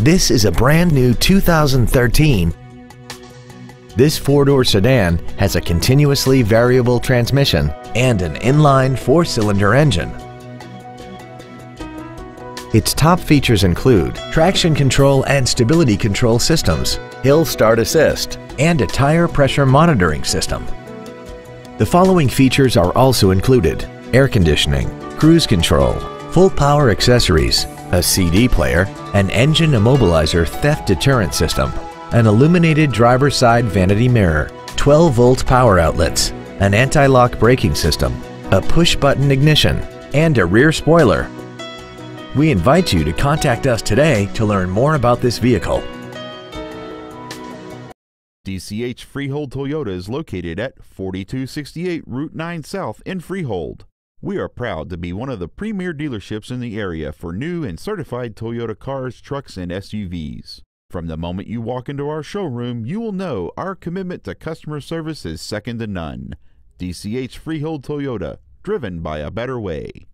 This is a brand new 2013 this four-door sedan has a continuously variable transmission and an inline four-cylinder engine. Its top features include traction control and stability control systems, hill start assist, and a tire pressure monitoring system. The following features are also included air conditioning, cruise control, full power accessories, a CD player, an engine immobilizer theft deterrent system, an illuminated driver's side vanity mirror, 12 volt power outlets, an anti-lock braking system, a push button ignition, and a rear spoiler. We invite you to contact us today to learn more about this vehicle. DCH Freehold Toyota is located at 4268 Route 9 South in Freehold. We are proud to be one of the premier dealerships in the area for new and certified Toyota cars, trucks, and SUVs. From the moment you walk into our showroom, you will know our commitment to customer service is second to none. DCH Freehold Toyota, driven by a better way.